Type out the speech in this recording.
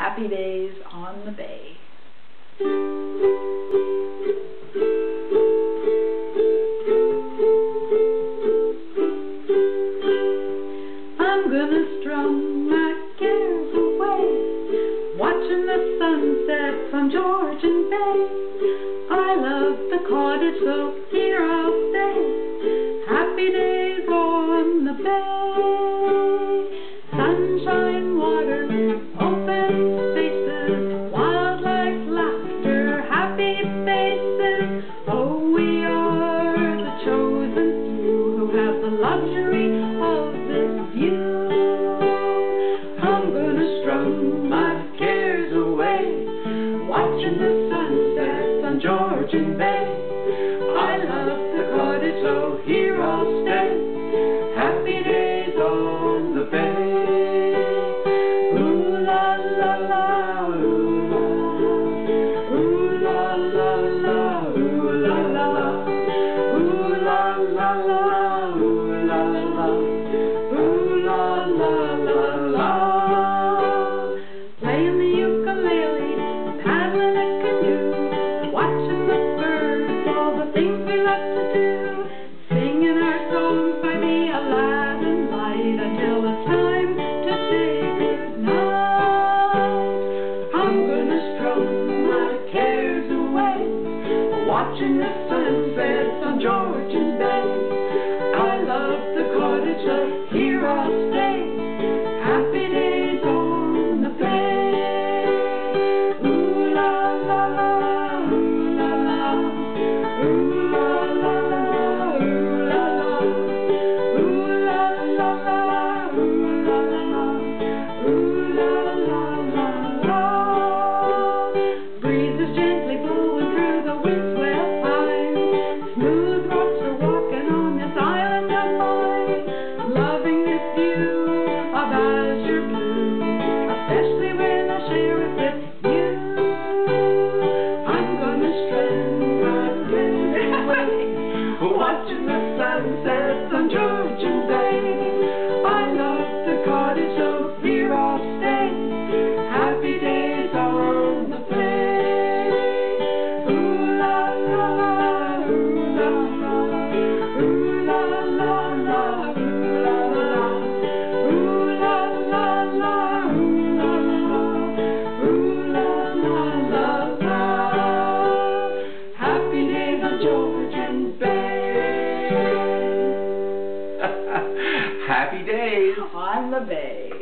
Happy days on the bay. I'm gonna strum my cares away, watching the sunset from Georgian Bay. I love the cottage, so here I'll stay. Happy days on the bay. Drum my cares away, watching the sunset on Georgian Bay. watching the sunset on Georgian Bay. I love the cottage of Watching the sunset on Georgian Bay. Happy days. On the bay.